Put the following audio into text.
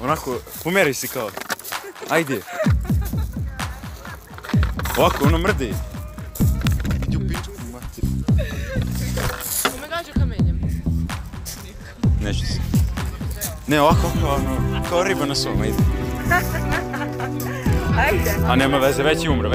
Onako, pomeri si kao. Ajde. Ovako, ono mrdi. Idi u pičku, mati. Kome gađa kamenjem? Neću se. Ne, ovako, ovako, ono, kao riba na svom, ajde. Ajde. A nema veze, već je umro.